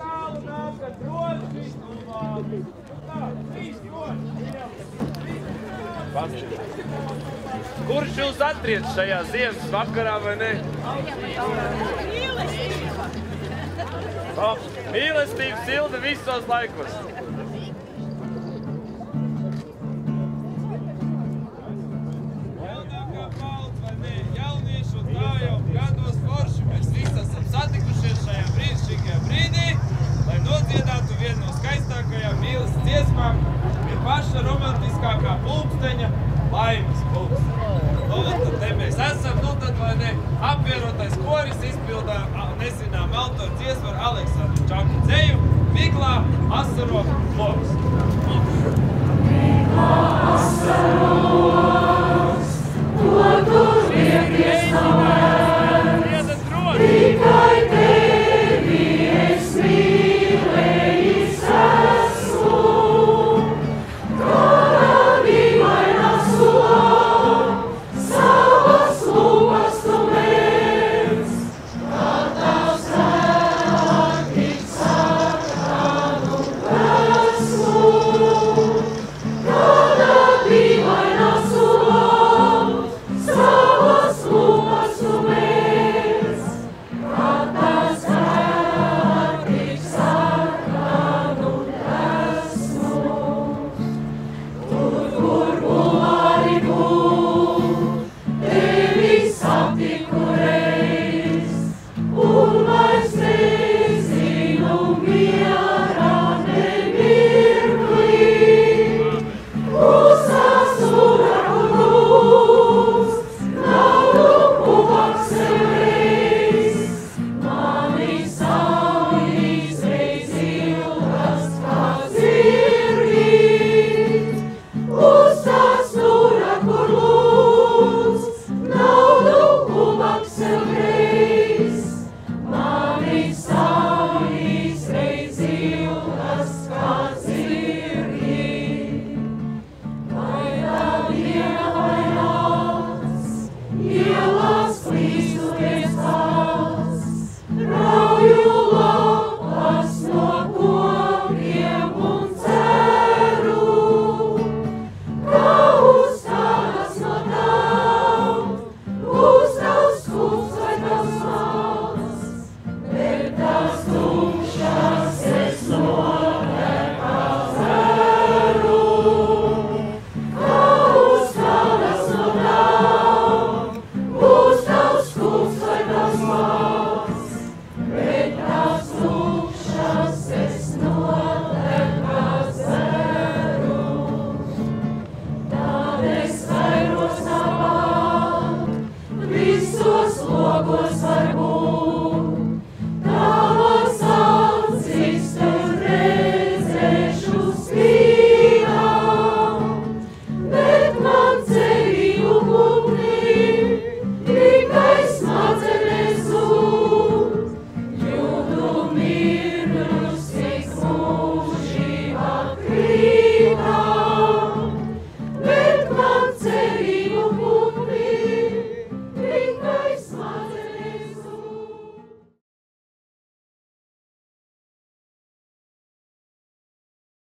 tālu nākat rodas, nu tā, trīs rodas. Kurš jūs atriet šajā ziemas vakarā vai ne? Oh, mīlestība silda visos laikos. Paša romantiskākā pulksteņa laimes pulksteņa. Nu, tad te mēs esam, nu tad vai ne, apvienotais koris izpildā nezinām autoru dziesmu ar Aleksandru Čaku dzeju, Miglā asaro loks.